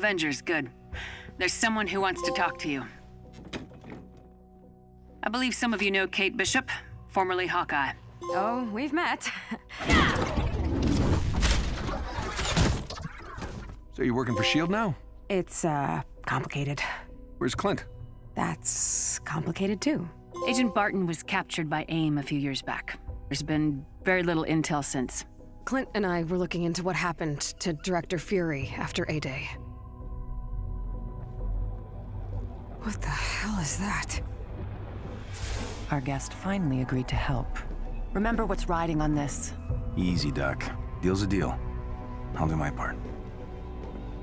Avengers, good. There's someone who wants to talk to you. I believe some of you know Kate Bishop, formerly Hawkeye. Oh, we've met. So you're working for S.H.I.E.L.D. now? It's, uh, complicated. Where's Clint? That's complicated too. Agent Barton was captured by AIM a few years back. There's been very little intel since. Clint and I were looking into what happened to Director Fury after A-Day. What the hell is that? Our guest finally agreed to help. Remember what's riding on this. Easy, Duck. Deal's a deal. I'll do my part.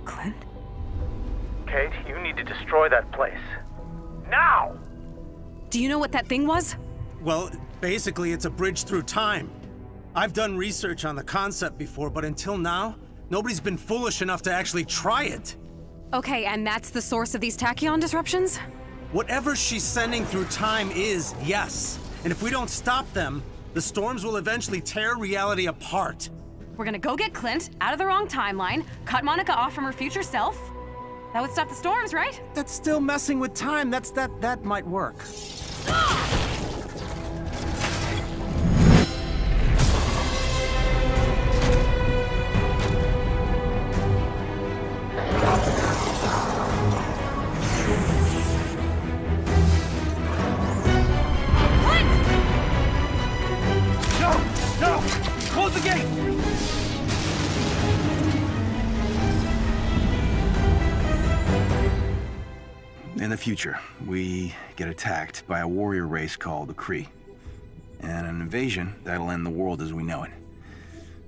Clint? Kate, you need to destroy that place. Now! Do you know what that thing was? Well, basically, it's a bridge through time. I've done research on the concept before, but until now, nobody's been foolish enough to actually try it. Okay, and that's the source of these tachyon disruptions? Whatever she's sending through time is, yes. And if we don't stop them, the storms will eventually tear reality apart. We're gonna go get Clint out of the wrong timeline, cut Monica off from her future self. That would stop the storms, right? That's still messing with time. That's that that might work. No! Ah! The gate! In the future, we get attacked by a warrior race called the Kree. And an invasion that'll end the world as we know it.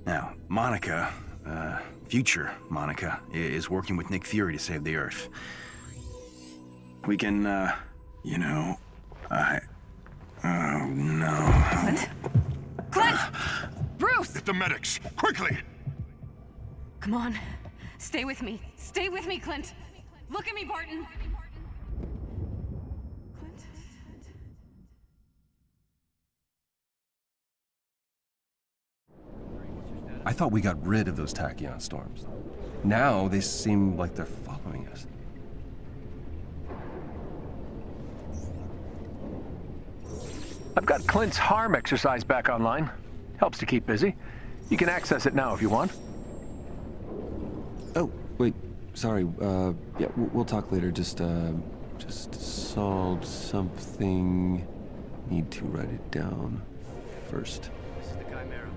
Now, Monica, uh, future Monica, is working with Nick Fury to save the Earth. We can, uh, you know, I. Oh no. Clint! Bruce! Get the medics, quickly! Come on. Stay with me. Stay with me, Clint. Look at me, Barton. Clint? I thought we got rid of those tachyon storms. Now they seem like they're following us. I've got Clint's HARM exercise back online. Helps to keep busy. You can access it now if you want. Oh, wait. Sorry. Uh, yeah, we'll, we'll talk later. Just, uh, just solved something. Need to write it down first. This is the Chimera.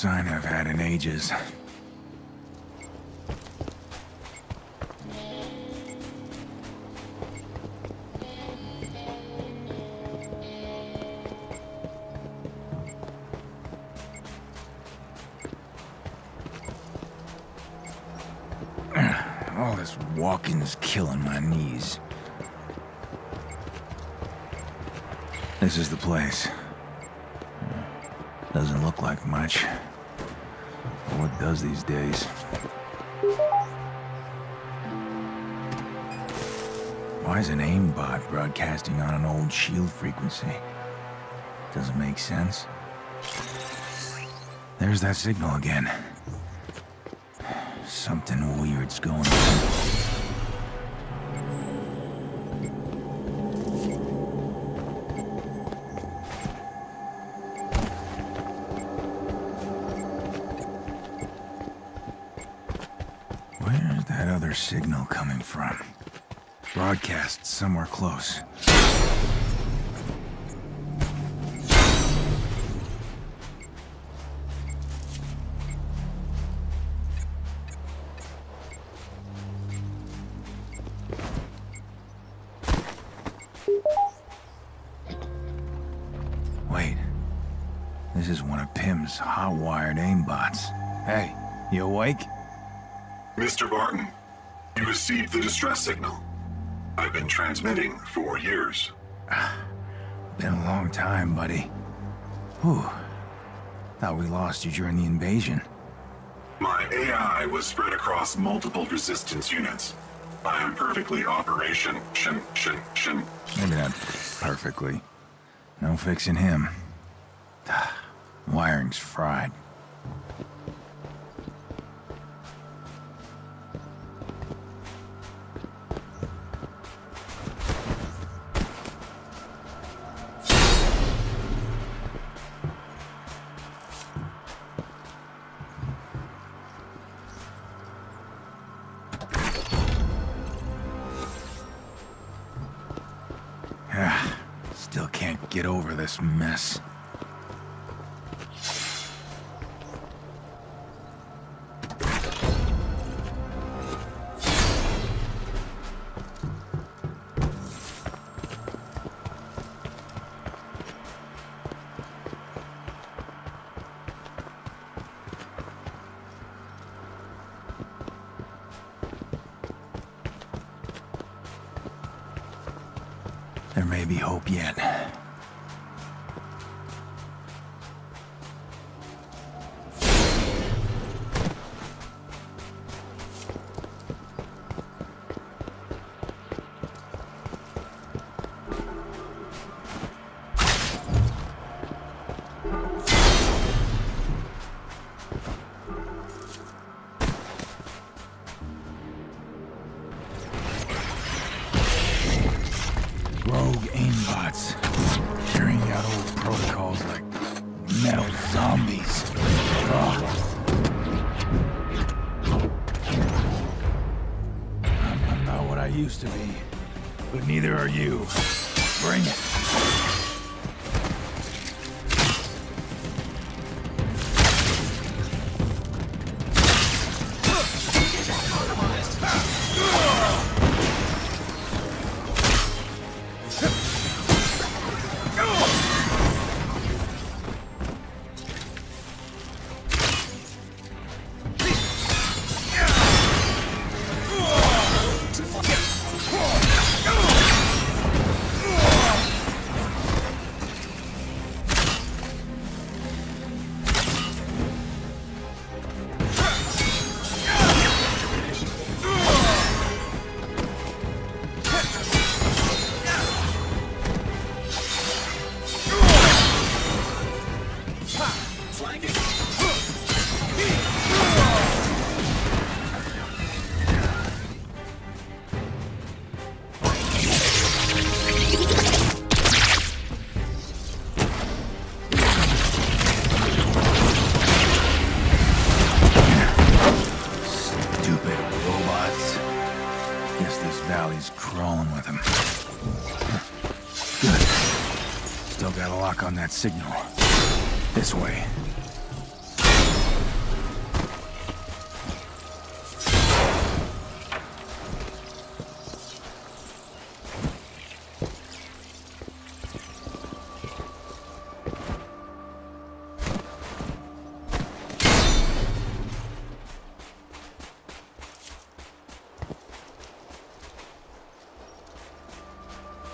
sign I've had in ages. All this walking's killing my knees. This is the place. Doesn't look like much. Does these days? Why is an AIM bot broadcasting on an old S.H.I.E.L.D. frequency? Doesn't make sense. There's that signal again. Signal coming from? Broadcast somewhere close. Received the distress signal. I've been transmitting for years. Been a long time, buddy. Whew. Thought we lost you during the invasion. My AI was spread across multiple resistance units. I am perfectly operation. Shin, shin, shin. Maybe not perfectly. No fixing him. Wiring's fried. This mess. this way.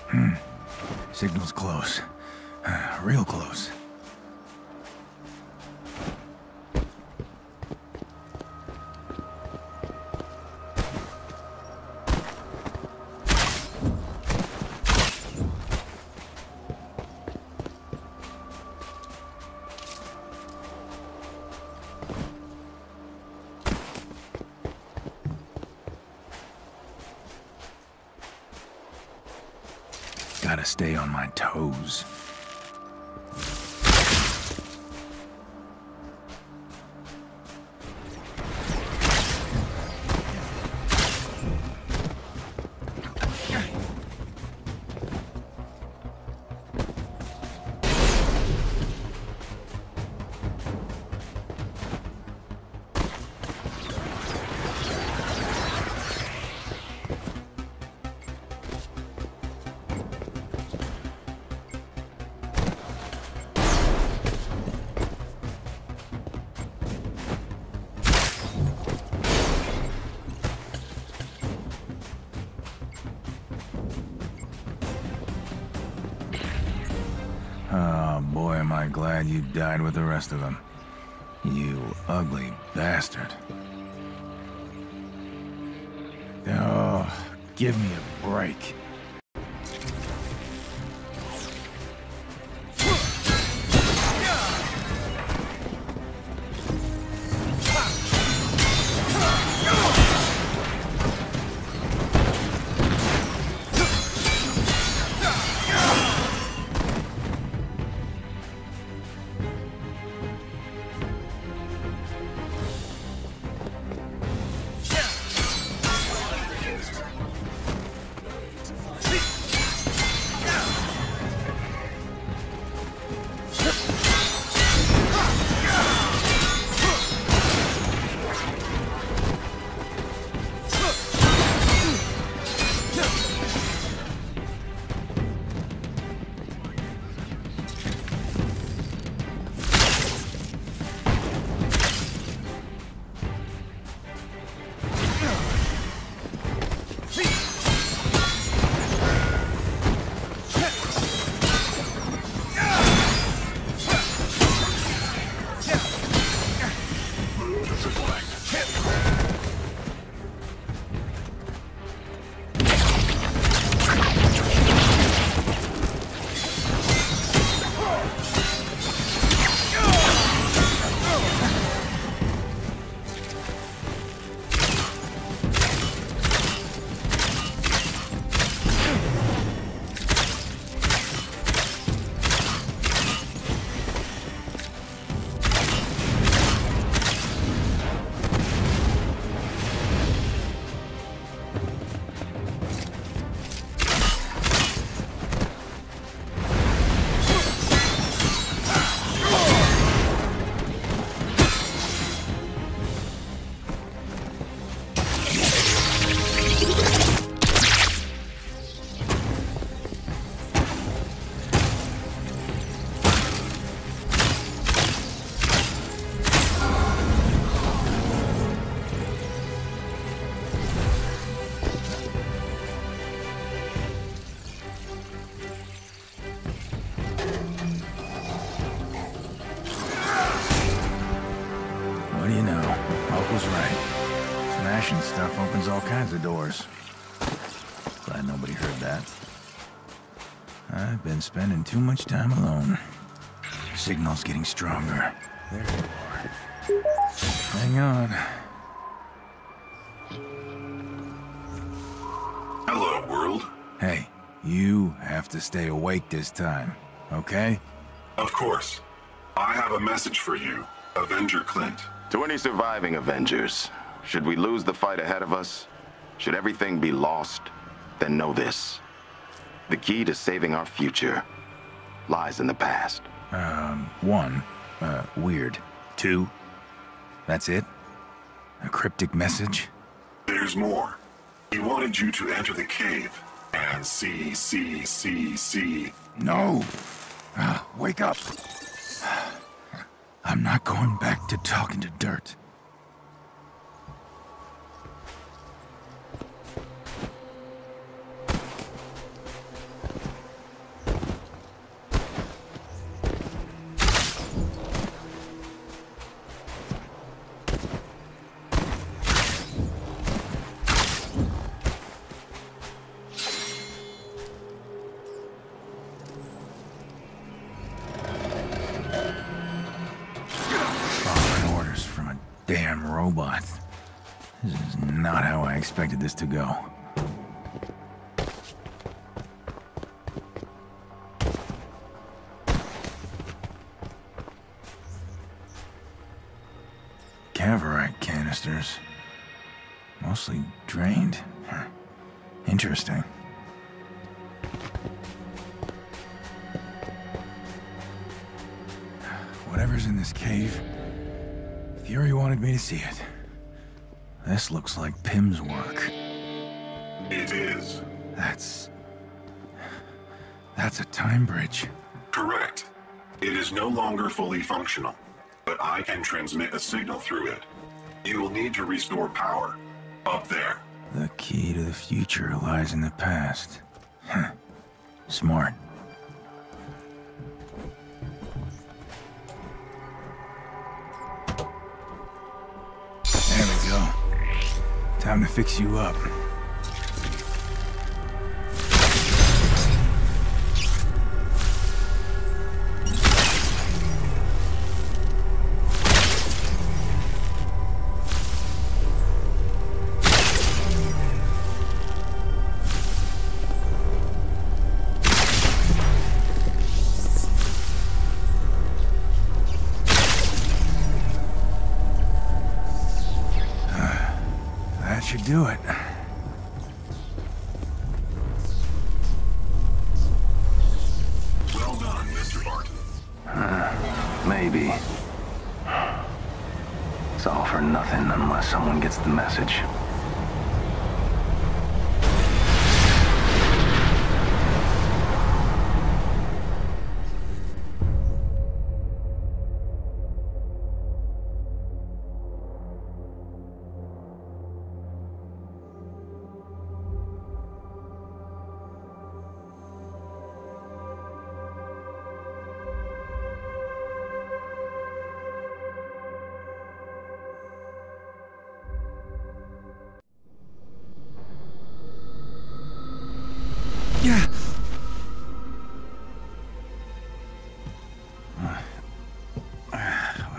Hmm. Died with the rest of them. You ugly bastard. Oh, give me spending too much time alone. Signal's getting stronger. There you are. Hang on. Hello, world. Hey, you have to stay awake this time, okay? Of course. I have a message for you, Avenger Clint. To any surviving Avengers, should we lose the fight ahead of us, should everything be lost, then know this. The key to saving our future lies in the past. Um, one, uh, weird. Two, that's it? A cryptic message? There's more. He wanted you to enter the cave and see, see, see, see. No! Ah, wake up! I'm not going back to talking to dirt. This looks like Pym's work. It is. That's... That's a time bridge. Correct. It is no longer fully functional, but I can transmit a signal through it. You will need to restore power. Up there. The key to the future lies in the past. Smart. Time to fix you up.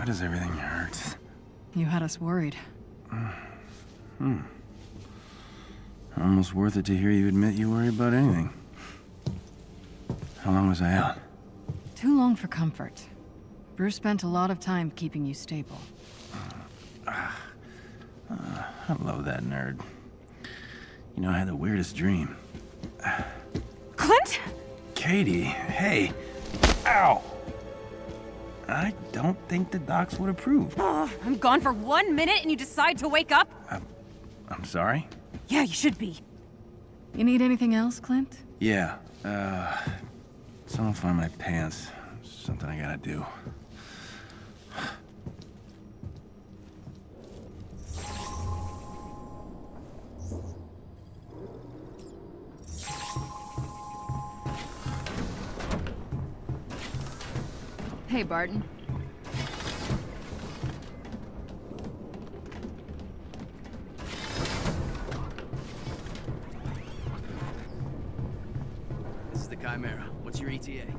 Does everything hurt? You had us worried. Hmm. Almost worth it to hear you admit you worry about anything. How long was I out? Too long for comfort. Bruce spent a lot of time keeping you stable. I love that nerd. You know, I had the weirdest dream. Clint? Katie, hey. Ow! I don't think the docs would approve. Oh, I'm gone for one minute and you decide to wake up? I'm I'm sorry? Yeah, you should be. You need anything else, Clint? Yeah, uh... Someone find my pants. Something I gotta do. Barton. This is the Chimera. What's your ETA?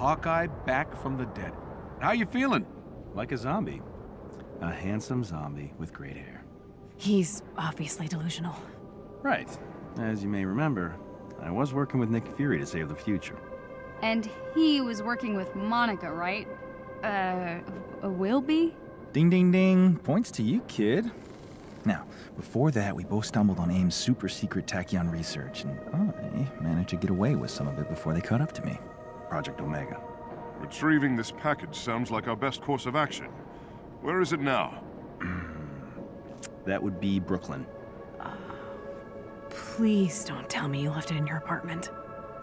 Hawkeye back from the dead. How you feeling? Like a zombie. A handsome zombie with great hair. He's obviously delusional. Right. As you may remember, I was working with Nick Fury to save the future. And he was working with Monica, right? Uh, will be? Ding ding ding. Points to you, kid. Now, before that, we both stumbled on AIM's super secret tachyon research, and I managed to get away with some of it before they caught up to me. Project Omega. Retrieving this package sounds like our best course of action. Where is it now? that would be Brooklyn. Uh, please don't tell me you left it in your apartment.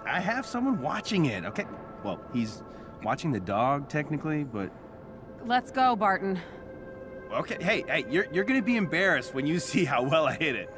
I have someone watching it, okay? Well, he's watching the dog, technically, but... Let's go, Barton. Okay, hey, hey, you're, you're gonna be embarrassed when you see how well I hit it.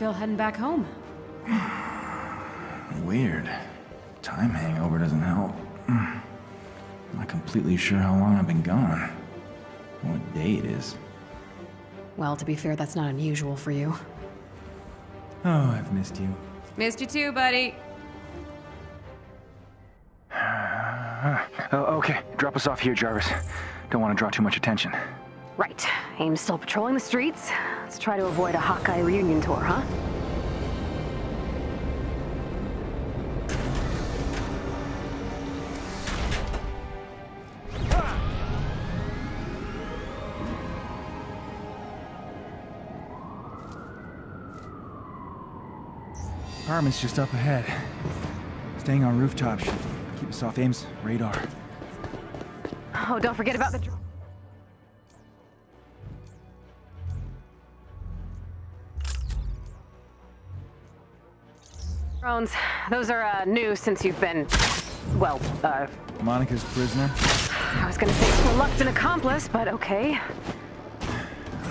How's feel heading back home? Weird. Time hangover doesn't help. I'm not completely sure how long I've been gone. What day it is. Well, to be fair, that's not unusual for you. Oh, I've missed you. Missed you too, buddy. Oh, okay, drop us off here, Jarvis. Don't want to draw too much attention. Right. AIM's still patrolling the streets. Let's try to avoid a Hawkeye reunion tour, huh? Apartment's just up ahead. Staying on rooftops should keep us off AIM's radar. Oh, don't forget about the... dr- Drones. Those are, uh, new since you've been... Well, uh, Monica's prisoner. I was gonna say reluctant accomplice, but okay.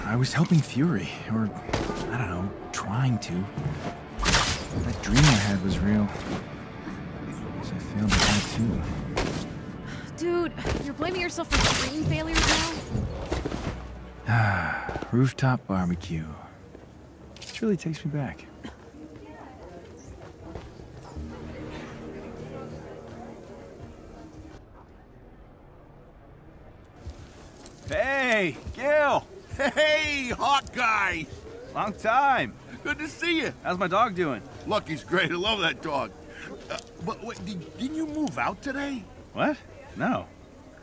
I was helping Fury, or I don't know, trying to. That dream I had was real. Guess I failed at that too. Dude, you're blaming yourself for dream failures now? Ah, rooftop barbecue. This really takes me back. Hey, Gil! Hey, hot guy! Long time. Good to see you. How's my dog doing? Lucky's great. I love that dog. Uh, but wait, did, didn't you move out today? What? No.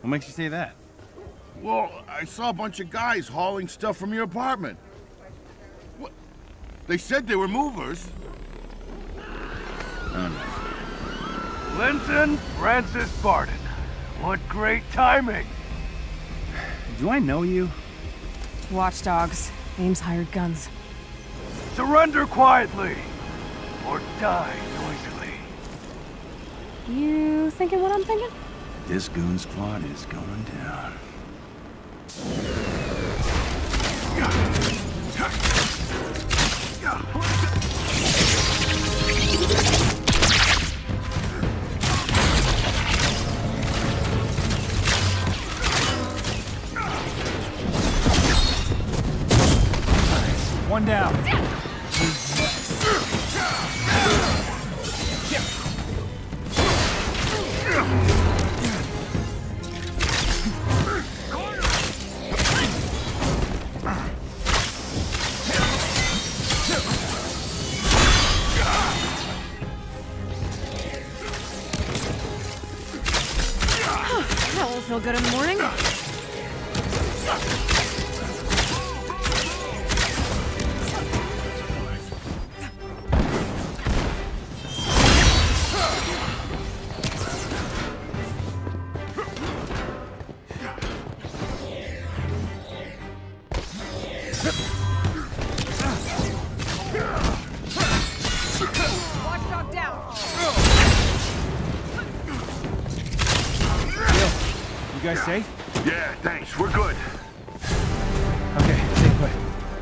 What makes you say that? Well, I saw a bunch of guys hauling stuff from your apartment. What? They said they were movers. Oh, Clinton Francis Barton. What great timing. Do I know you? Watchdogs. AIM's hired guns. Surrender quietly, or die noisily. You thinking what I'm thinking? This goon squad is going down. One down.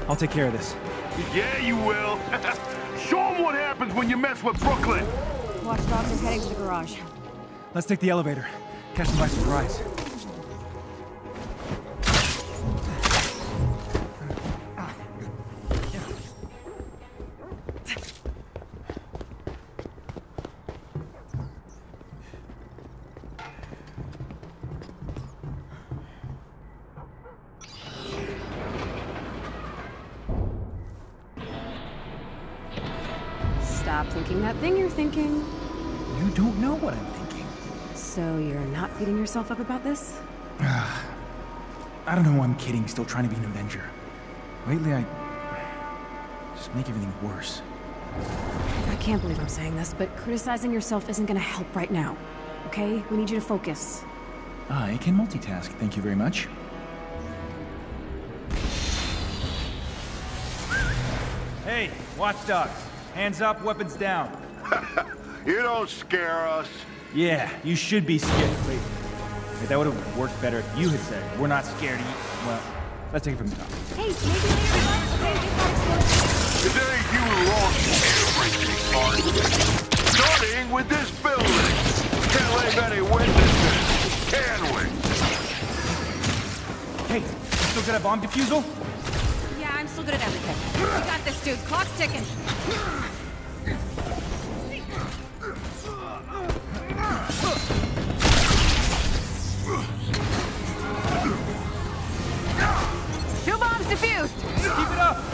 I'll take care of this. Yeah, you will. Show them what happens when you mess with Brooklyn. Watchdogs is heading to the garage. Let's take the elevator. Catch them by surprise. Yourself up about this? I don't know why I'm kidding, still trying to be an Avenger. Lately, I just make everything worse. I can't believe I'm saying this, but criticizing yourself isn't gonna help right now. Okay? We need you to focus. Ah, I can multitask, thank you very much. Hey, watchdogs. Hands up, weapons down. You don't scare us. Yeah, you should be scared. Wait, wait that would have worked better if you had said, we're not scared of you. Well, let's take it from the top. Hey, maybe later. Okay, just got exploded. Today you lost everything, Barton. Starting with this building. Can't leave any witnesses, can we? Hey, you still got a bomb defusal? Yeah, I'm still good at everything. We got this, dude. Clock's ticking. Defused! Keep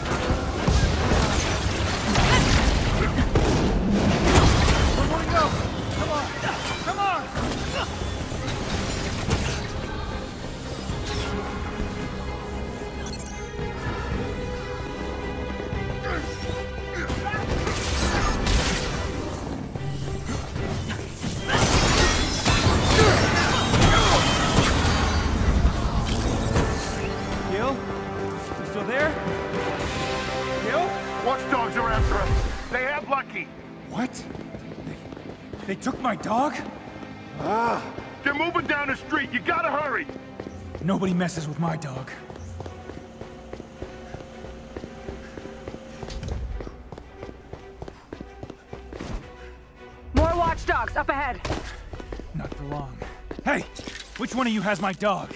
dog? Ah, they're moving down the street. You gotta hurry. Nobody messes with my dog. More watchdogs up ahead. Not for long. Hey, which one of you has my dog?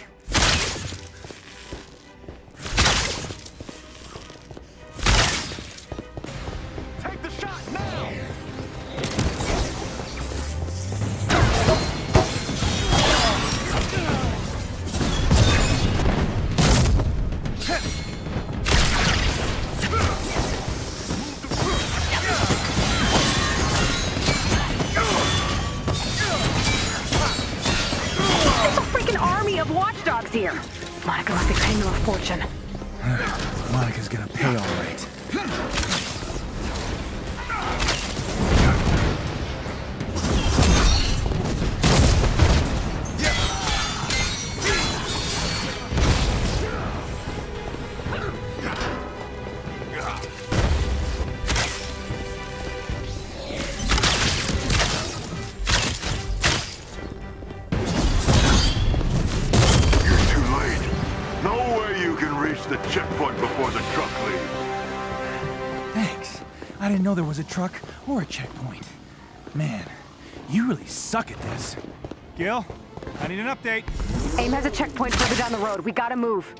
Know there was a truck or a checkpoint. Man, you really suck at this. Gil, I need an update. AIM has a checkpoint further down the road. We gotta move.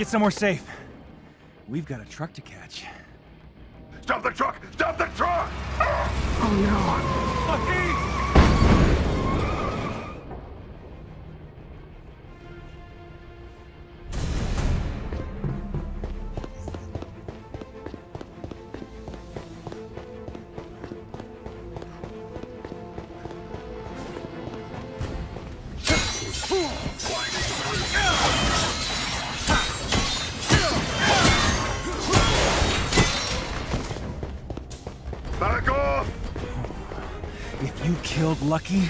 Get somewhere safe. We've got a truck to catch. Stop the truck! Stop the truck! Oh no. Lucky! Lucky,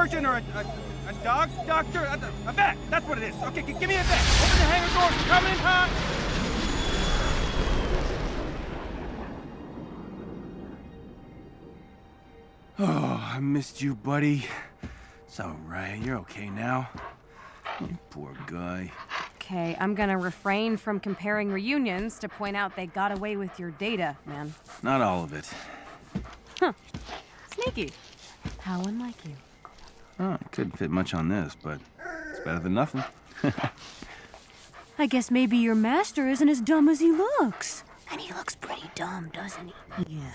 surgeon, or a, a, a dog doctor, a, a vet. That's what it is. Okay, give me a vet. Open the hangar doors. We're coming in hot. Oh, I missed you, buddy. It's all right. You're okay now. You poor guy. Okay, I'm gonna refrain from comparing reunions to point out they got away with your data, man. Not all of it. Huh. Sneaky. How unlike you. Oh, I couldn't fit much on this, but it's better than nothing. I guess maybe your master isn't as dumb as he looks. And he looks pretty dumb, doesn't he? Yeah.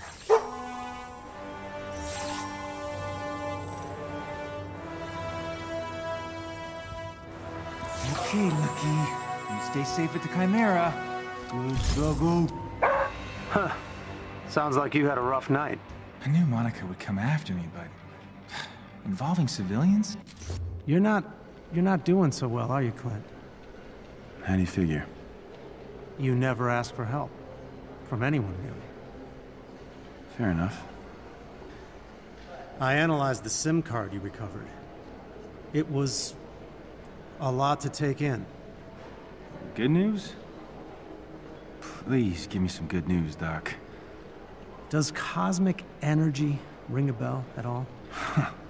Okay, Lucky. You stay safe at the Chimera. Good struggle. Huh. Sounds like you had a rough night. I knew Monica would come after me, but... Involving civilians? You're not... you're not doing so well, are you, Clint? How do you figure? You never ask for help. From anyone, really. Fair enough. I analyzed the SIM card you recovered. It was... a lot to take in. Good news? Please give me some good news, Doc. Does cosmic energy ring a bell at all?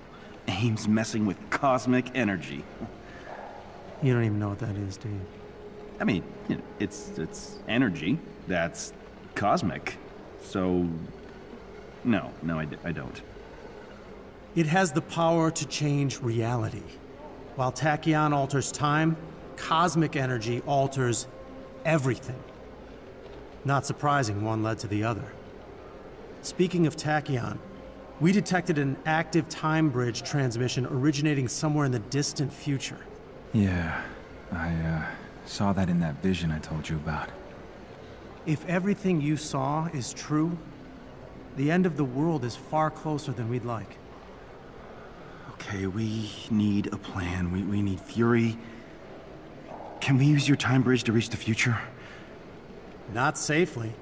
AIM's messing with cosmic energy. You don't even know what that is, do you? I mean, you know, it's it's energy that's cosmic. So, no, no, I, I don't. It has the power to change reality. While tachyon alters time, cosmic energy alters everything. Not surprising, one led to the other. Speaking of tachyon, we detected an active time bridge transmission originating somewhere in the distant future. Yeah, I, uh, saw that in that vision I told you about. If everything you saw is true, the end of the world is far closer than we'd like. Okay, we need a plan. We, we need Fury. Can we use your time bridge to reach the future? Not safely.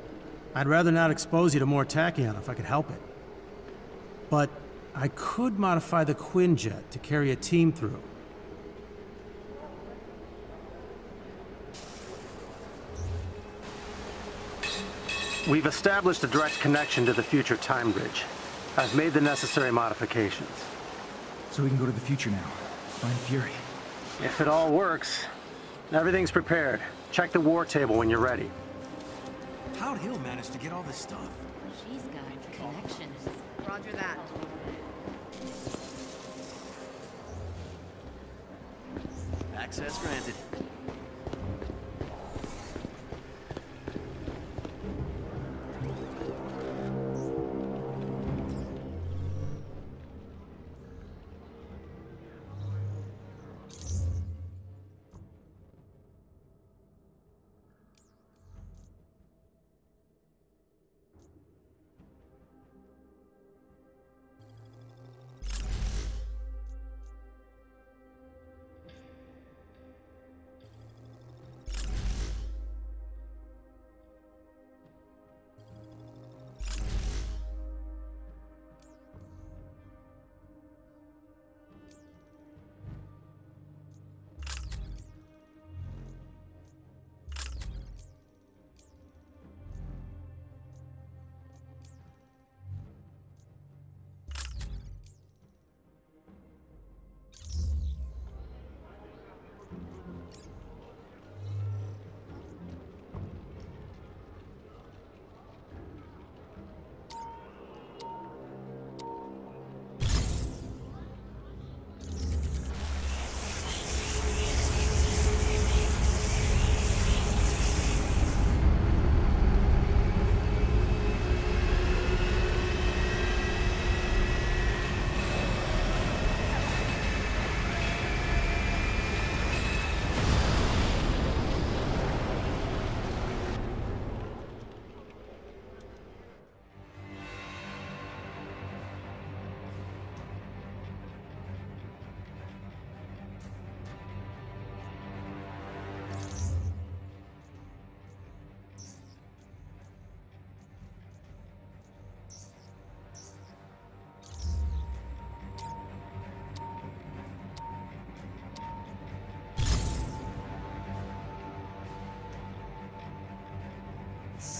I'd rather not expose you to more tachyon if I could help it. But I could modify the Quinjet to carry a team through. We've established a direct connection to the future time bridge. I've made the necessary modifications. So we can go to the future now. Find Fury. If it all works, everything's prepared. Check the war table when you're ready. How'd Hill manage to get all this stuff? Roger that. Access granted.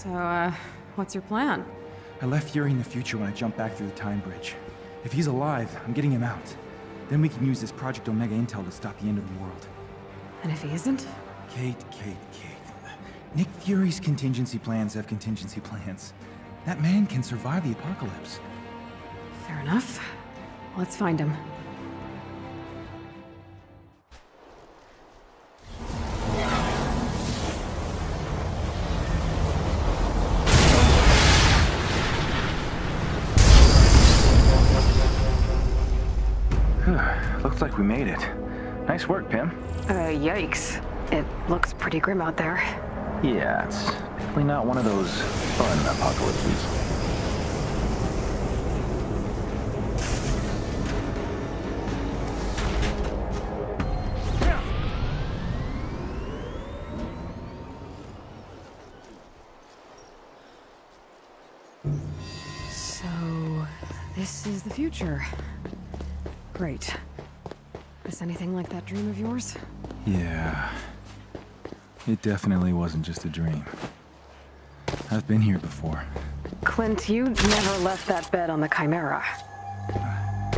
So, uh, what's your plan? I left Fury in the future when I jumped back through the time bridge. If he's alive, I'm getting him out. Then we can use this Project Omega intel to stop the end of the world. And if he isn't? Kate, Kate, Kate. Nick Fury's contingency plans have contingency plans. That man can survive the apocalypse. Fair enough. Let's find him. Nice work, Pim. Uh, yikes. It looks pretty grim out there. Yeah, it's definitely not one of those fun apocalypses. So, this is the future. Great. Is anything like that dream of yours? Yeah. It definitely wasn't just a dream. I've been here before. Clint, you never left that bed on the Chimera.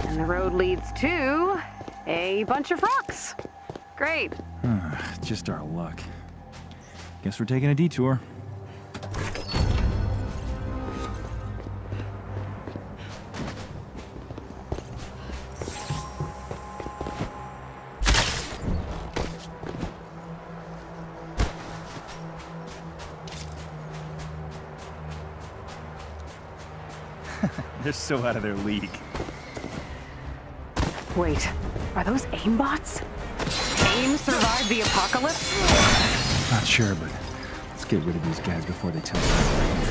And the road leads to a bunch of rocks. Great. just our luck. Guess we're taking a detour. So out of their league. Wait, are those AIM bots? AIM survived the apocalypse? Not sure, but let's get rid of these guys before they tell us.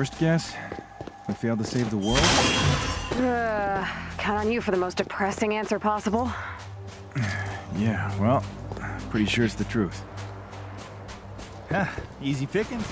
First guess? I failed to save the world? Uh, count on you for the most depressing answer possible. Yeah, well, pretty sure it's the truth. Ha, easy pickings.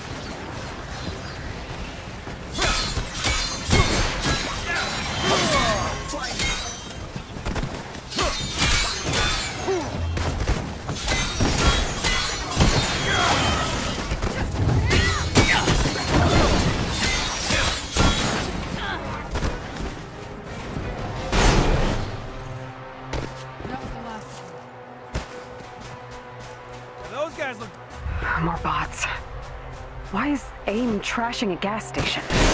AIM trashing a gas station?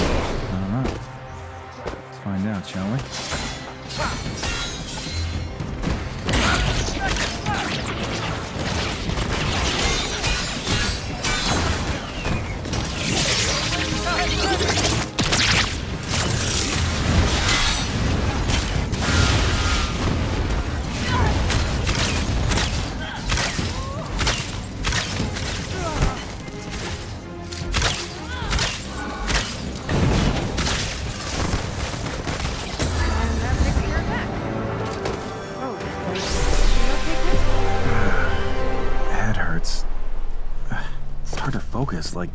Like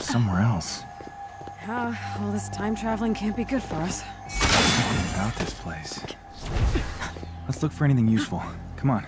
somewhere else. Uh, all this time traveling can't be good for us. Something about this place. Let's look for anything useful. Come on.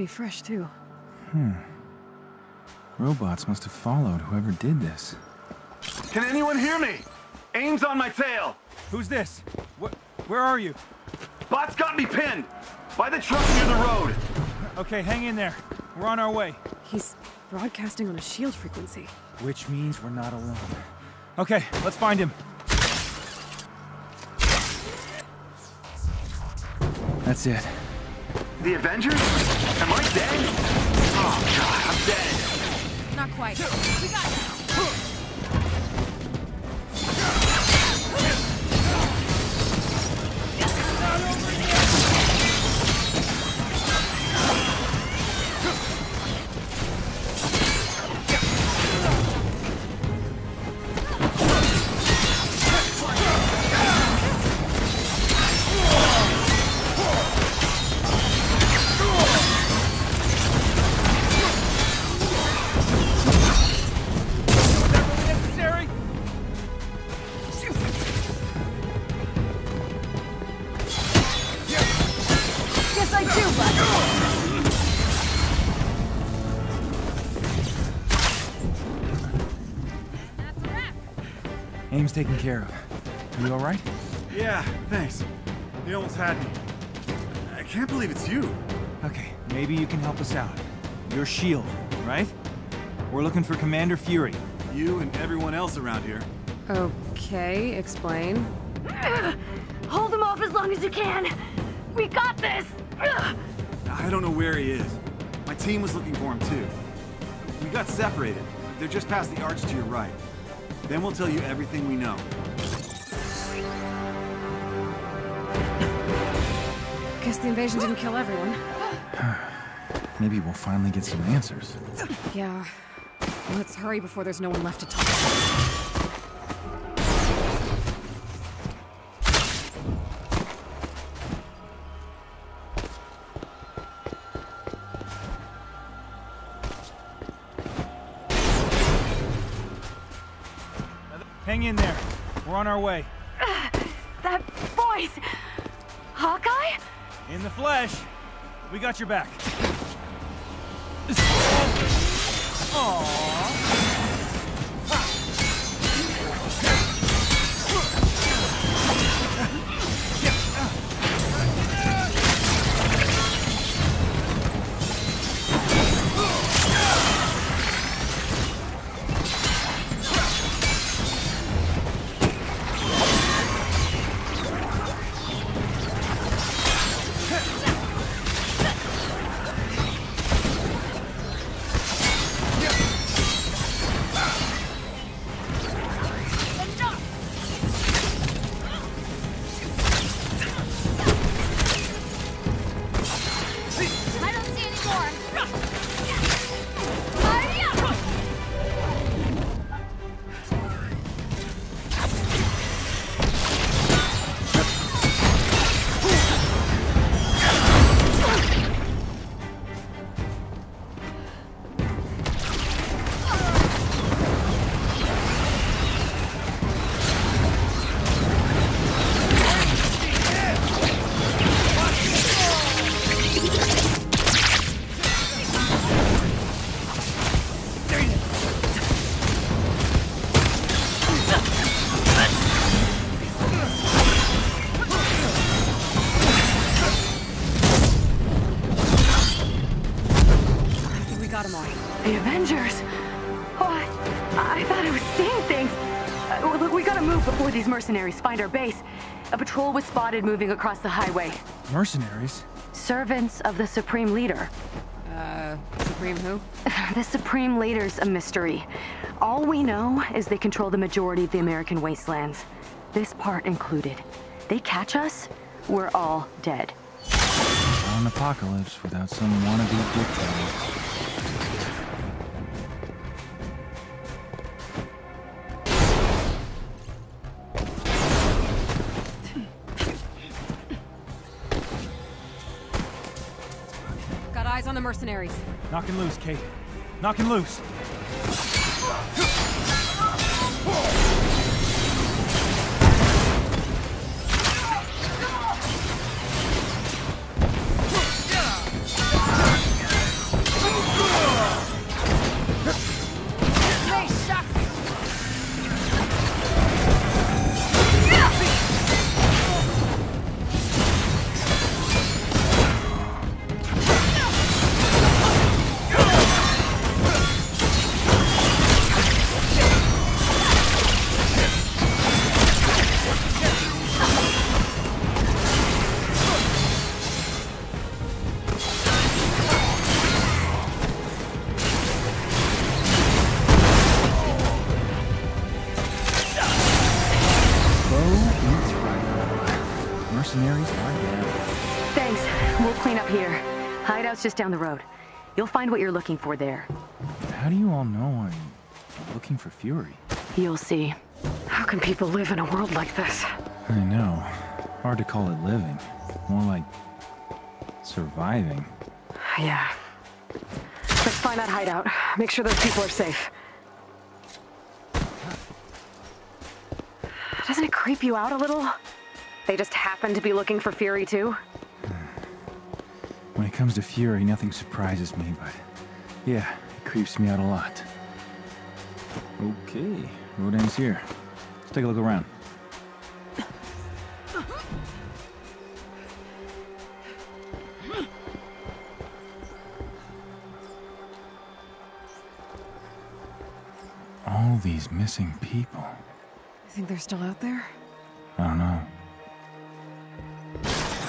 Pretty fresh, too. Hmm. Robots must have followed whoever did this. Can anyone hear me? AIM's on my tail. Who's this? What? Where are you? Bot's got me pinned. By the truck near the road. Okay, hang in there. We're on our way. He's broadcasting on a S.H.I.E.L.D. frequency. Which means we're not alone. Okay, let's find him. That's it. The Avengers? Am I dead? Oh god, I'm dead. Not quite. We got you. AIM's taken care of. Are You alright? Yeah, thanks. You almost had me. I can't believe it's you. Okay, maybe you can help us out. You're S.H.I.E.L.D., right? We're looking for Commander Fury. You and everyone else around here. Okay, explain. Hold him off as long as you can. We got this. I don't know where he is. My team was looking for him too. We got separated. They're just past the arch to your right. Then we'll tell you everything we know. Guess the invasion didn't kill everyone. Maybe we'll finally get some answers. Yeah. Let's hurry before there's no one left to talk to. On our way. That voice! Hawkeye? In the flesh. We got your back. I these find our base. A patrol was spotted moving across the highway. Mercenaries? Servants of the Supreme Leader. Uh, Supreme who? The Supreme Leader's a mystery. All we know is they control the majority of the American wastelands. This part included. They catch us, we're all dead. Not an apocalypse without some wannabe dictator. The mercenaries. Knocking loose, Kate. Knocking loose. Hideout's just down the road. You'll find what you're looking for there. How do you all know I'm looking for Fury? You'll see. How can people live in a world like this? I know. Hard to call it living. More like surviving. Yeah. Let's find that hideout. Make sure those people are safe. Doesn't it creep you out a little? They just happen to be looking for Fury too? When it comes to Fury, nothing surprises me, but yeah, it creeps me out a lot. Okay, road ends here. Let's take a look around. All these missing people. You think they're still out there? I don't know.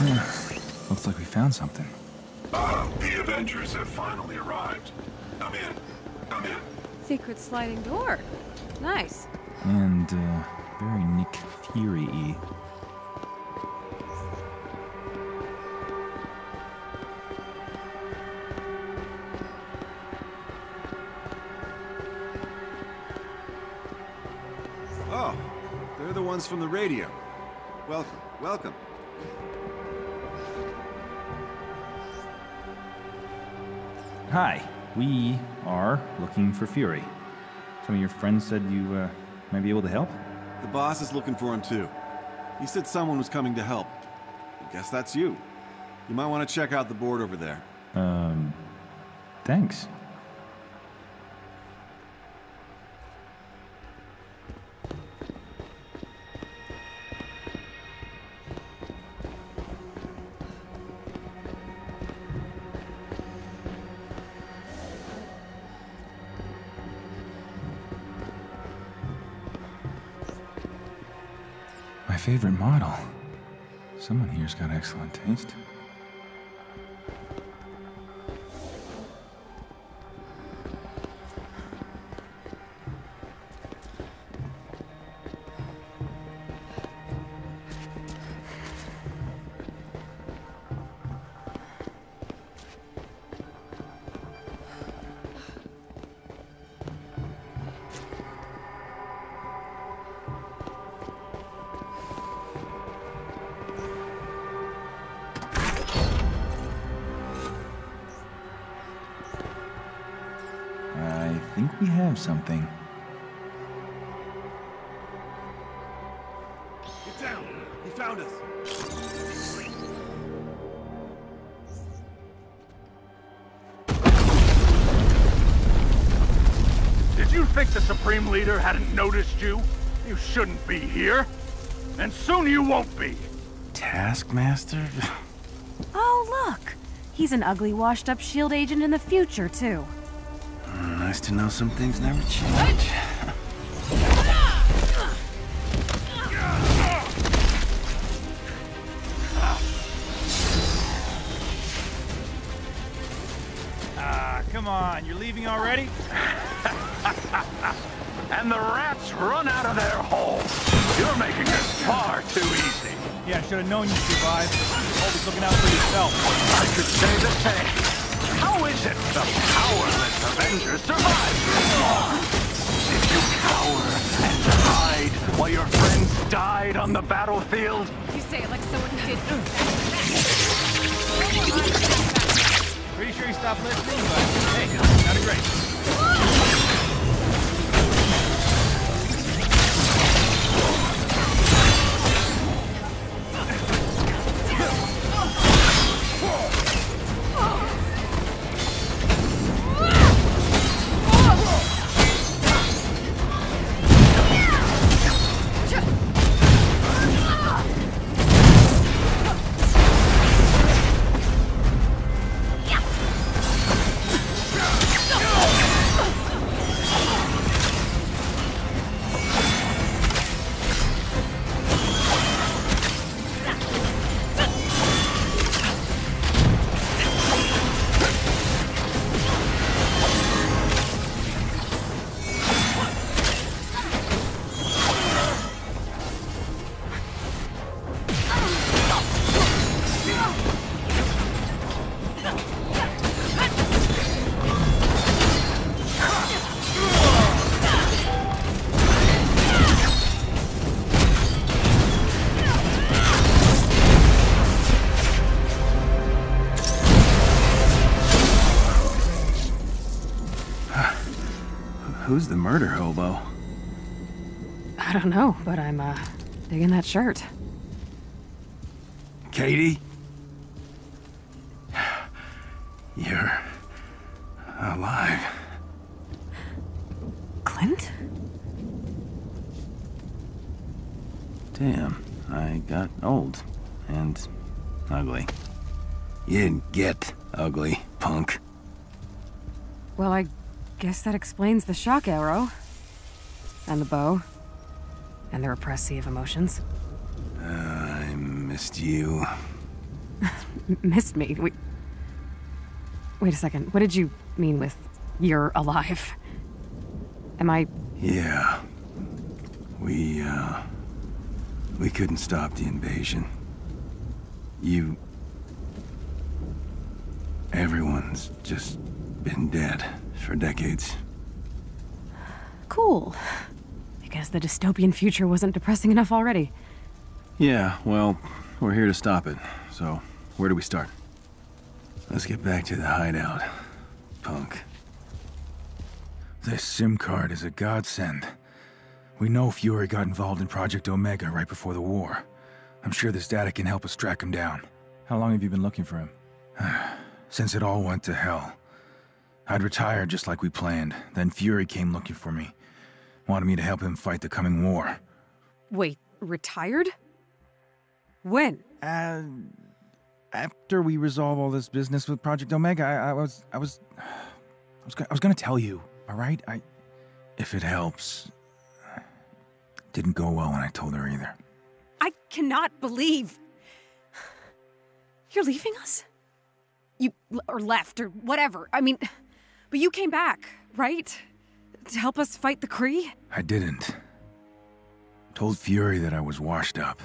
Looks like we found something. Ah, the Avengers have finally arrived. Come in. Come in. Secret sliding door. Nice. And, uh, very Nick Fury-y. Oh, they're the ones from the radio. Welcome, welcome. Hi, we are looking for Fury. Some of your friends said you, uh, might be able to help? The boss is looking for him too. He said someone was coming to help. I guess that's you. You might want to check out the board over there. Um, thanks. Favorite model. Someone here's got excellent taste. Here. And soon you won't be. Taskmaster? Oh, look! He's an ugly, washed up SHIELD agent in the future, too. Mm, nice to know some things never change. Have known you'd survive. Always looking out for yourself. I could say the same. How is it the powerless Avengers survive this long? Did you cower and hide while your friends died on the battlefield? You say it like someone did. Pretty sure he stopped listening, but Who's the murder hobo? I don't know, but I'm, uh, digging that shirt. Katie? Guess that explains the shock arrow. And the bow. And the repressive emotions. Uh, I missed you. Missed me? Wait. Wait a second. What did you mean with you're alive? Am I. Yeah. We, uh. We couldn't stop the invasion. You. Everyone's just been dead for decades. Cool. I guess the dystopian future wasn't depressing enough already. Yeah, well, we're here to stop it. So, where do we start? Let's get back to the hideout, punk. This SIM card is a godsend. We know Fury got involved in Project Omega right before the war. I'm sure this data can help us track him down. How long have you been looking for him? Since it all went to hell. I'd retired just like we planned. Then Fury came looking for me. Wanted me to help him fight the coming war. Wait, retired? When? Uh, after we resolve all this business with Project Omega, I, I was, I was, I was, I was gonna tell you. All right, I. If it helps, didn't go well when I told her either. I cannot believe. You're leaving us? You. or left, or whatever. I mean. But you came back, right? To help us fight the Kree? I didn't. Told Fury that I was washed up.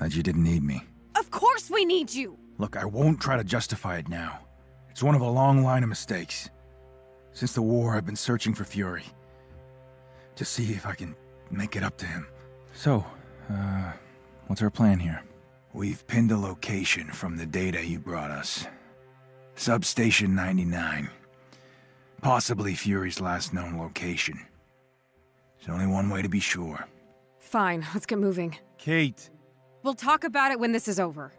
That you didn't need me. Of course we need you! Look, I won't try to justify it now. It's one of a long line of mistakes. Since the war, I've been searching for Fury. To see if I can make it up to him. So, uh, what's our plan here? We've pinned a location from the data you brought us. Substation 99. Possibly Fury's last known location. There's only one way to be sure. Fine, let's get moving. Kate. We'll talk about it when this is over.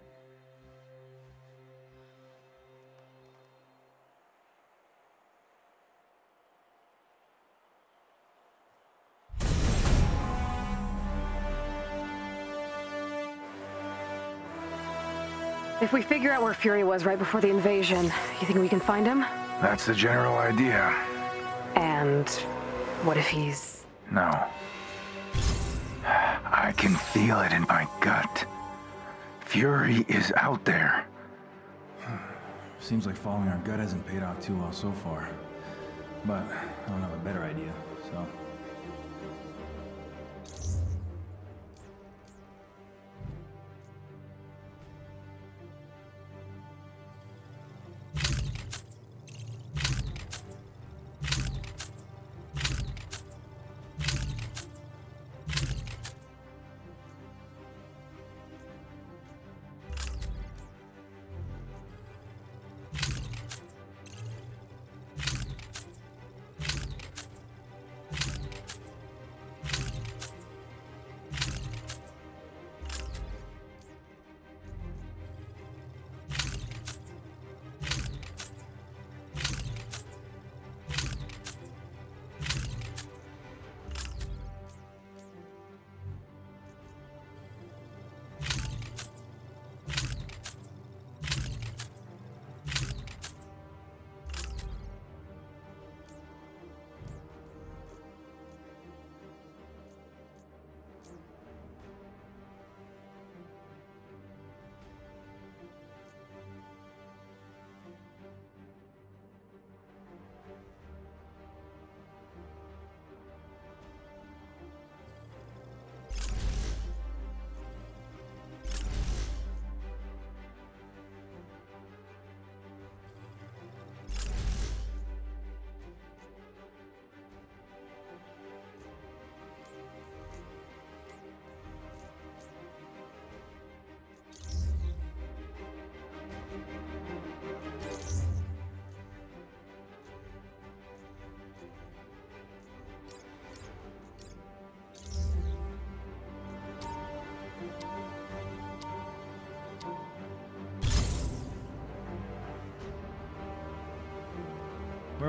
If we figure out where Fury was right before the invasion, you think we can find him? That's the general idea. And what if he's... No. I can feel it in my gut. Fury is out there. Seems like following our gut hasn't paid off too well so far. But I don't have a better idea, so...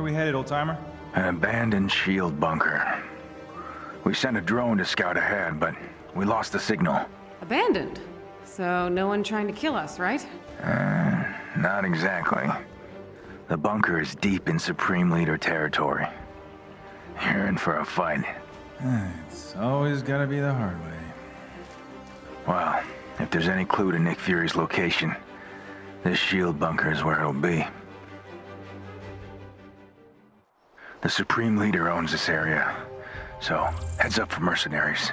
Where are we headed, old-timer? An abandoned SHIELD bunker. We sent a drone to scout ahead, but we lost the signal. Abandoned. So no one trying to kill us, right? Uh, not exactly. The bunker is deep in Supreme Leader territory. You're in for a fight. It's always gotta be the hard way. Well, if there's any clue to Nick Fury's location, this SHIELD bunker is where it'll be. Supreme Leader owns this area, so heads up for mercenaries.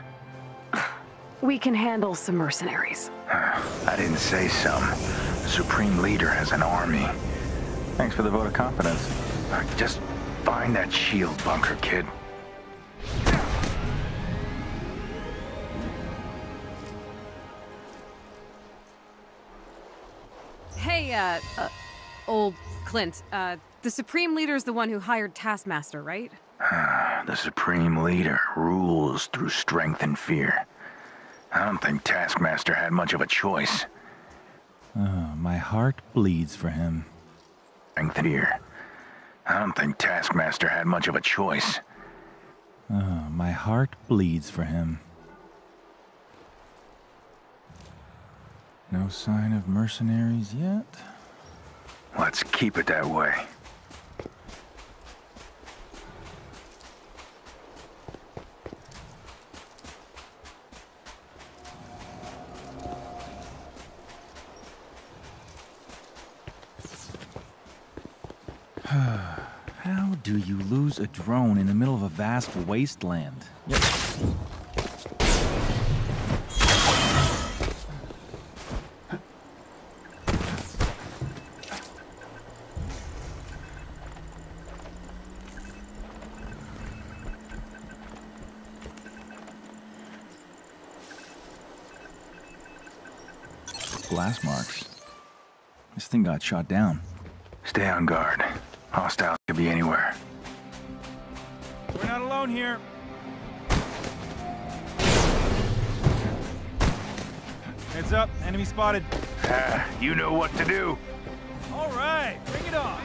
We can handle some mercenaries. I didn't say some. The Supreme Leader has an army. Thanks for the vote of confidence. Just find that SHIELD bunker, kid. Hey, uh, uh, old Clint, uh, the Supreme Leader's the one who hired Taskmaster, right? the Supreme Leader rules through strength and fear. I don't think Taskmaster had much of a choice. Oh, my heart bleeds for him. Strength and fear. I don't think Taskmaster had much of a choice. Oh, my heart bleeds for him. No sign of mercenaries yet? Let's keep it that way. How do you lose a drone in the middle of a vast wasteland? Yep. Glass marks. This thing got shot down. Stay on guard. Hostiles could be anywhere. We're not alone here. Heads up, enemy spotted. Ah, you know what to do. All right, bring it on.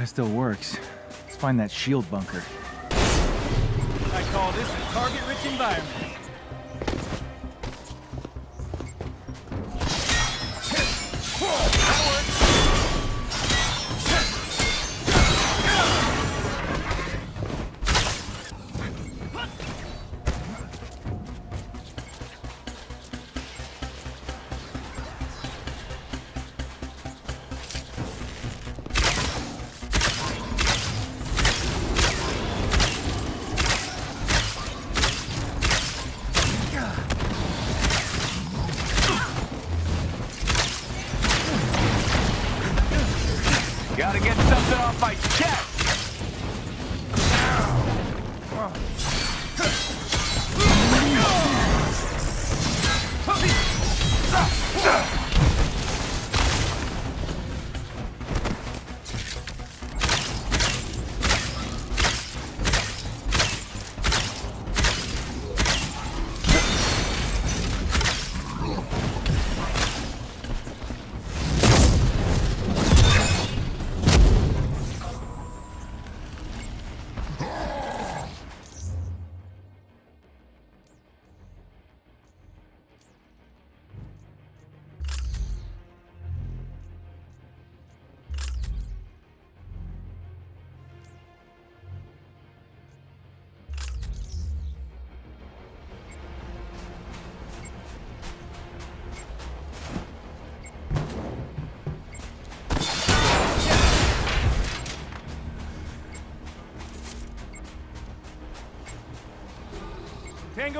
Glad it still works. Let's find that SHIELD bunker. I call this a target-rich environment.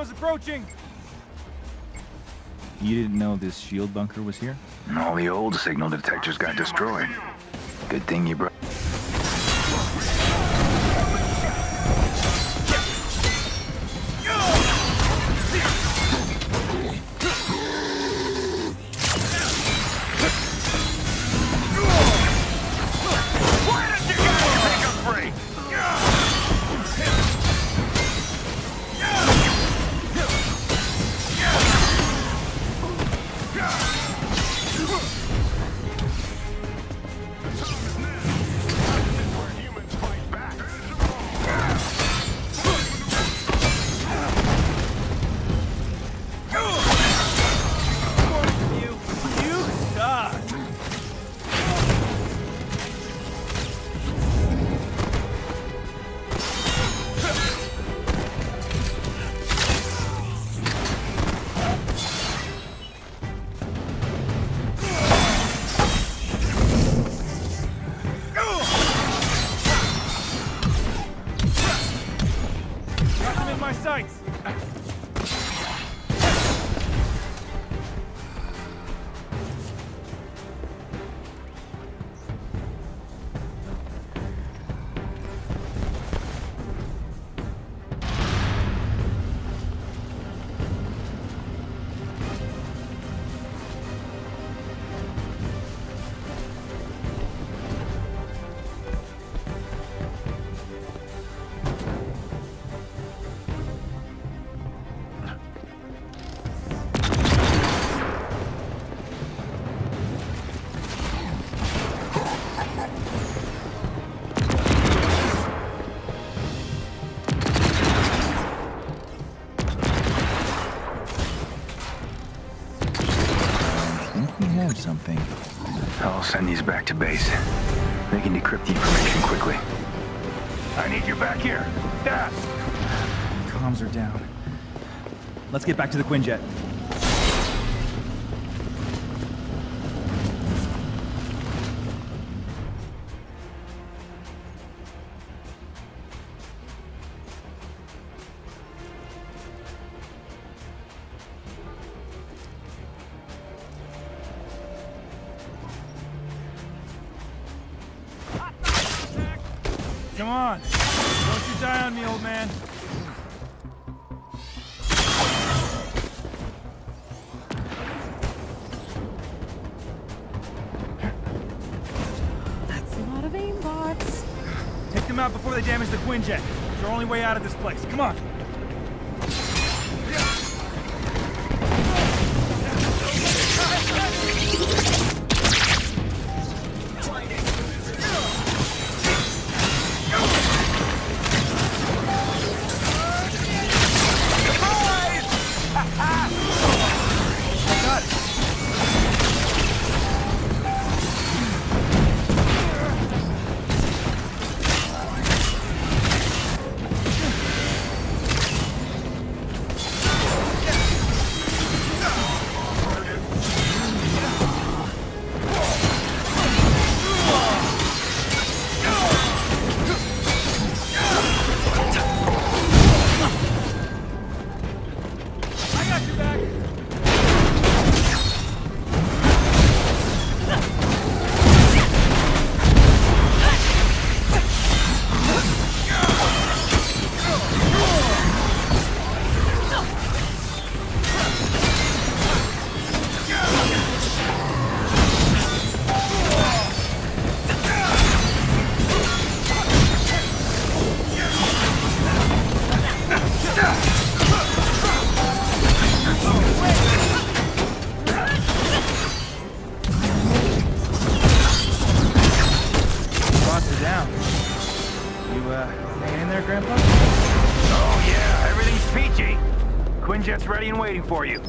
Tango's approaching! You didn't know this SHIELD bunker was here? And All the old signal detectors got destroyed. Good thing you brought... to base. They can decrypt the information quickly. I need you back here. Dad! Comms are down. Let's get back to the Quinjet. Waiting for you.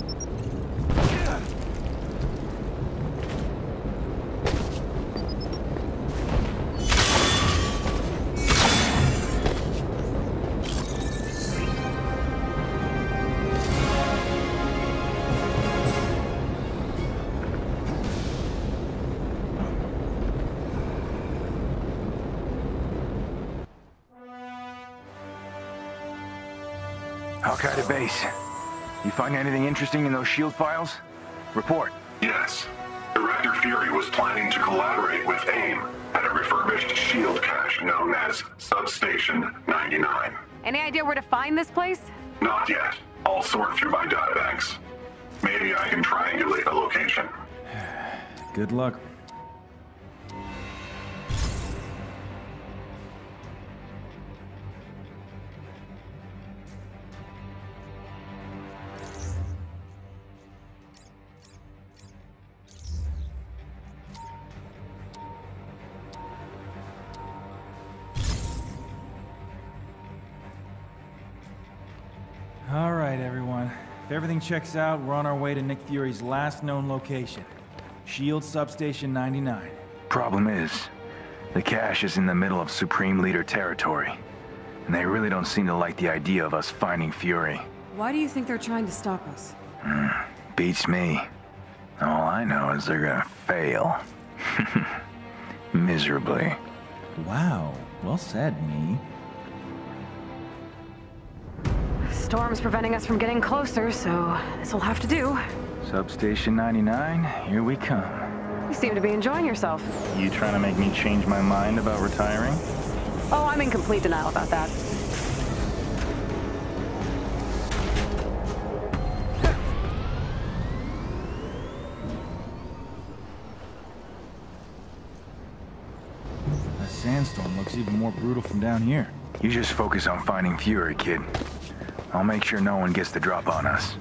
Find anything interesting in those SHIELD files? Report. Yes. Director Fury was planning to collaborate with AIM at a refurbished SHIELD cache known as Substation 99. Any idea where to find this place? Not yet. I'll sort through my databanks. Maybe I can triangulate a location. Good luck. Checks out, we're on our way to Nick Fury's last known location. SHIELD Substation 99. Problem is, the cache is in the middle of Supreme Leader territory. And they really don't seem to like the idea of us finding Fury. Why do you think they're trying to stop us? Hmm, beats me. All I know is they're gonna fail. Miserably. Wow. Well said, me. Storm's preventing us from getting closer, so this'll have to do. Substation 99, here we come. You seem to be enjoying yourself. You trying to make me change my mind about retiring? Oh, I'm in complete denial about that. That sandstorm looks even more brutal from down here. You just focus on finding Fury, kid. I'll make sure no one gets the drop on us.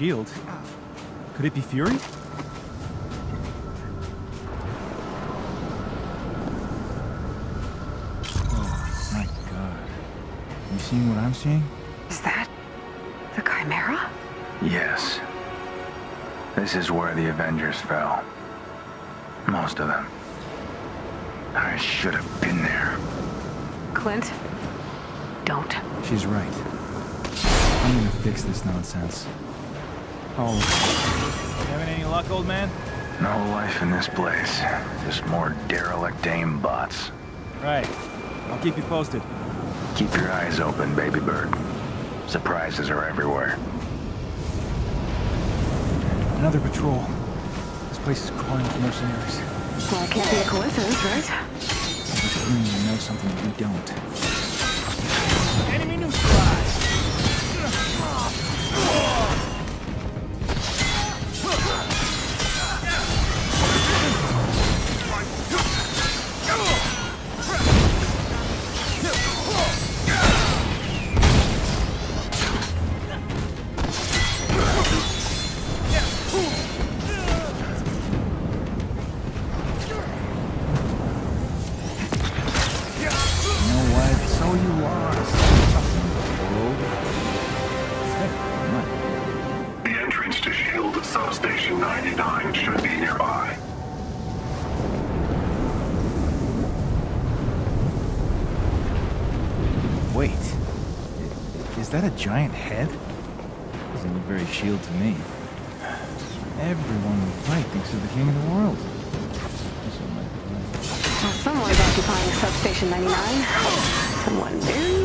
SHIELD? Could it be Fury? Oh my god. You seeing what I'm seeing? Is that the Chimera? Yes. This is where the Avengers fell. Most of them. I should have been there. Clint, don't. She's right. I'm gonna fix this nonsense. Oh. Having any luck, old man? No life in this place. Just more derelict AIM bots. Right. I'll keep you posted. Keep your eyes open, baby bird. Surprises are everywhere. Another patrol. This place is crawling with mercenaries. Well, it can't be a coincidence, right? This means know something that we don't. Giant head? Doesn't look very SHIELD to me. Everyone we fight thinks they're the king of the world. Well, someone's occupying Substation 99. Someone very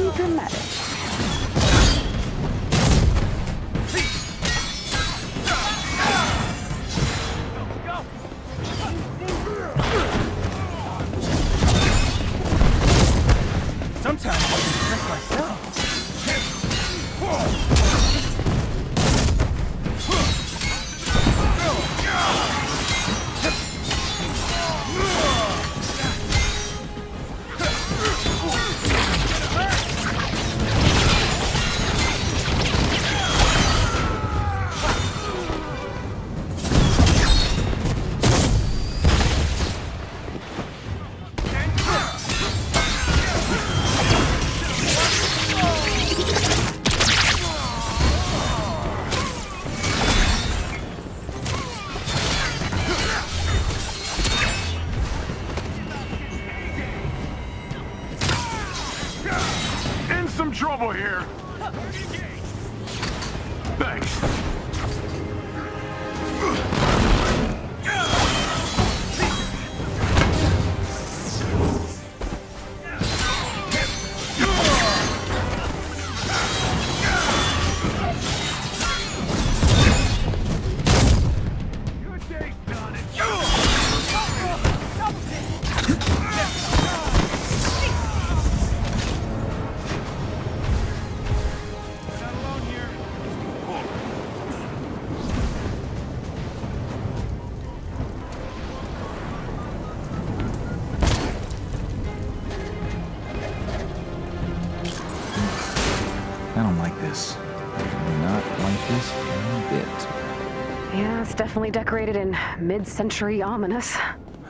Yeah, decorated in mid-century ominous.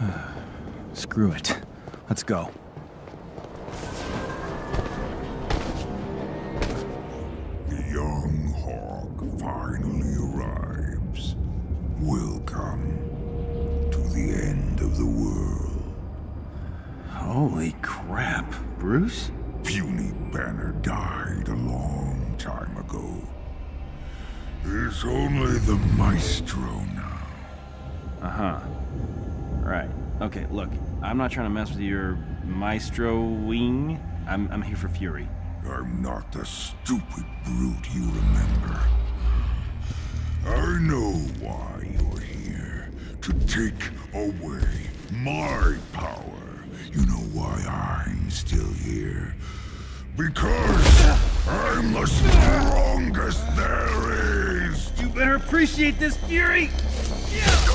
Screw it. Let's go. The young hawk finally arrives. Welcome to the end of the world. Holy crap. Bruce? Puny Banner died a long time ago. There's only the Maestro now. Uh huh. Right. Okay, look, I'm not trying to mess with your maestro wing. I'm, I'm here for Fury. I'm not the stupid brute you remember. I know why you're here. To take away my power. You know why I'm still here? Because I'm the strongest there is! You better appreciate this, Fury! Uh-oh,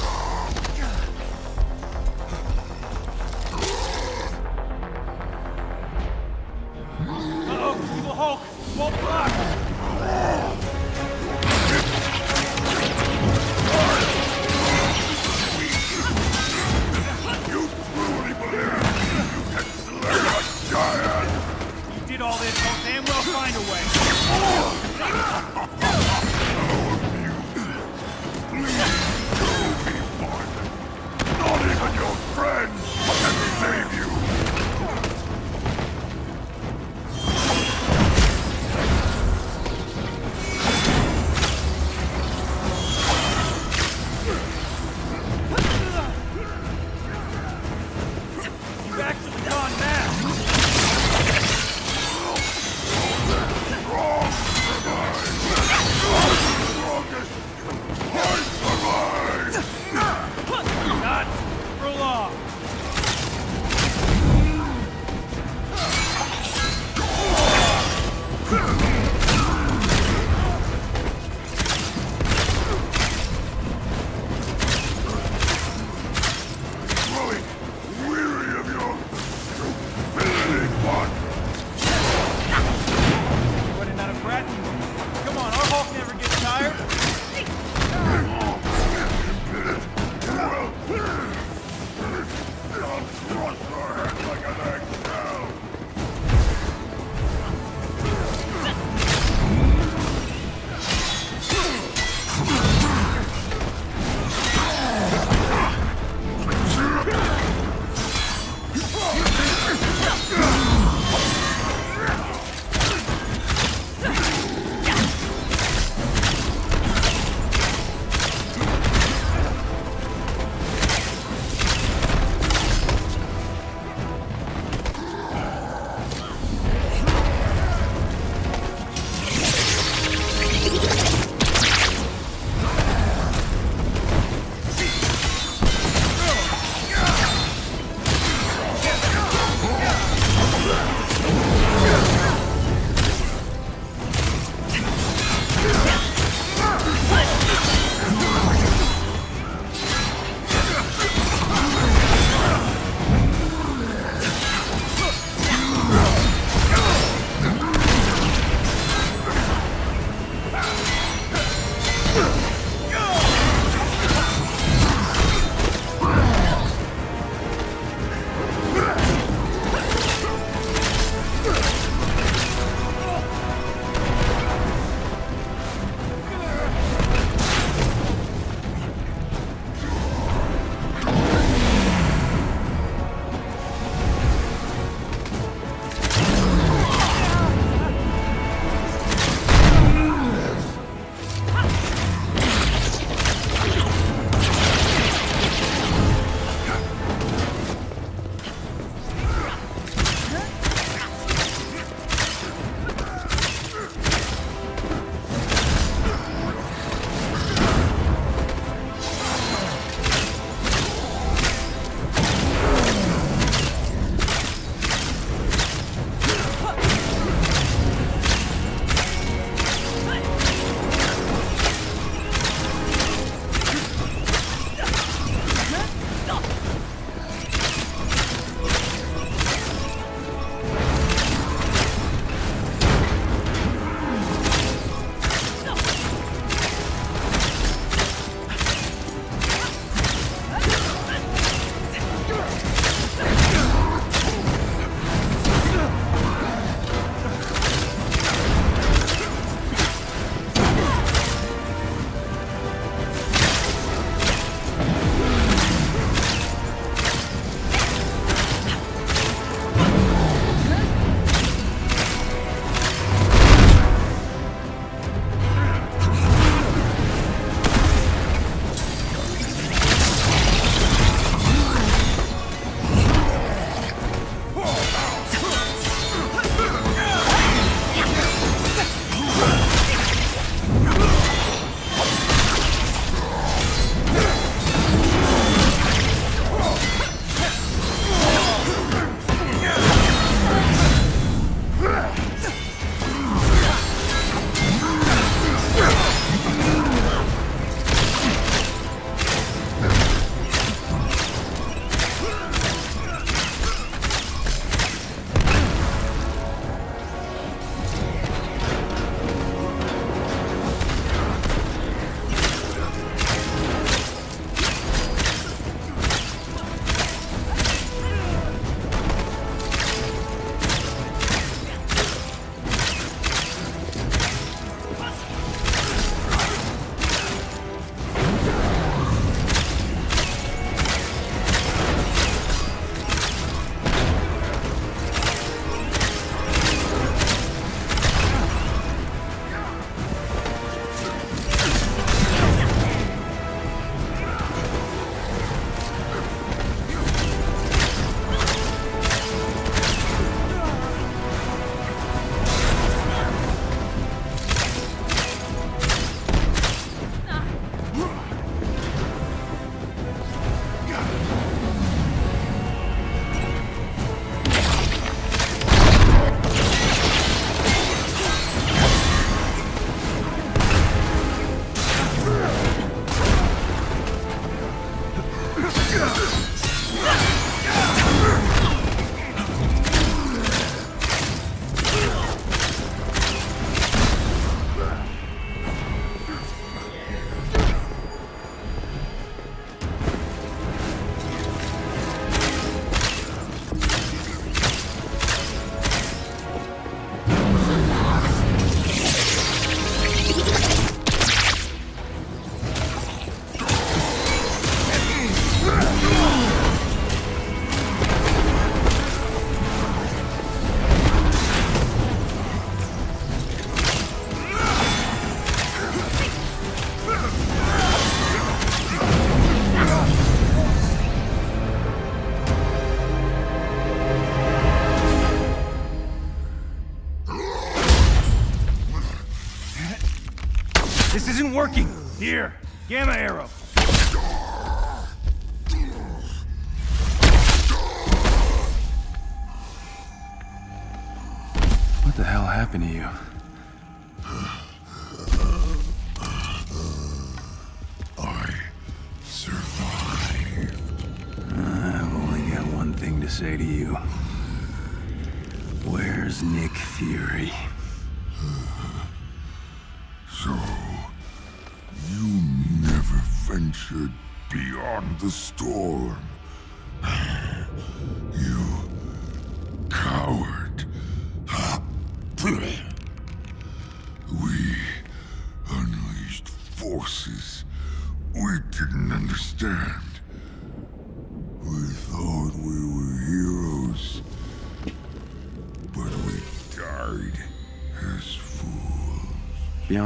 working.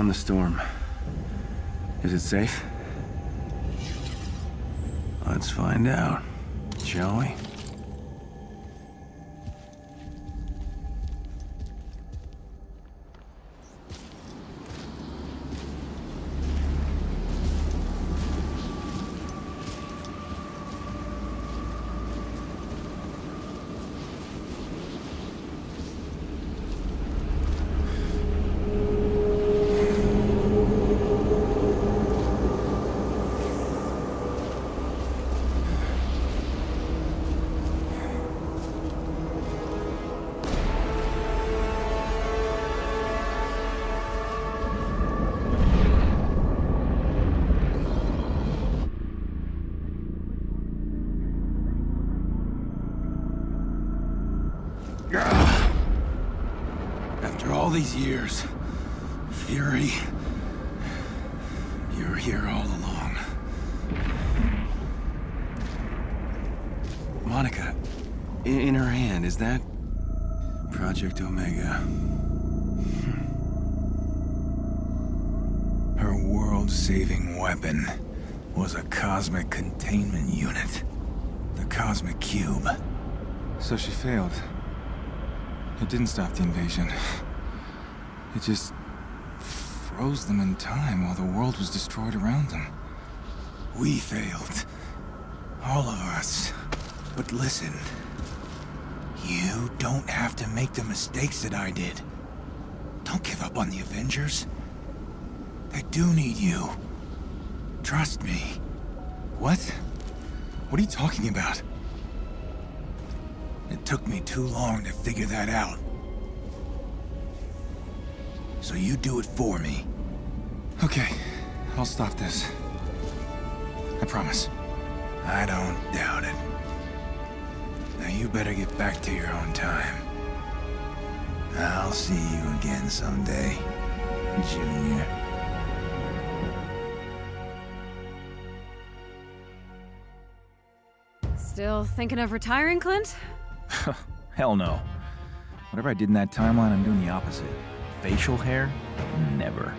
The storm. Is it safe? These years, Fury, you were here all along. Monica, in, in her hand, is that Project Omega? Hmm. Her world-saving weapon was a cosmic containment unit. The Cosmic Cube. So she failed. It didn't stop the invasion. It just froze them in time while the world was destroyed around them. We failed. All of us. But listen. You don't have to make the mistakes that I did. Don't give up on the Avengers. They do need you. Trust me. What? What are you talking about? It took me too long to figure that out. So you do it for me. Okay, I'll stop this. I promise. I don't doubt it. Now you better get back to your own time. I'll see you again someday, Junior. Still thinking of retiring, Clint? Hell no. Whatever I did in that timeline, I'm doing the opposite. Facial hair? Never.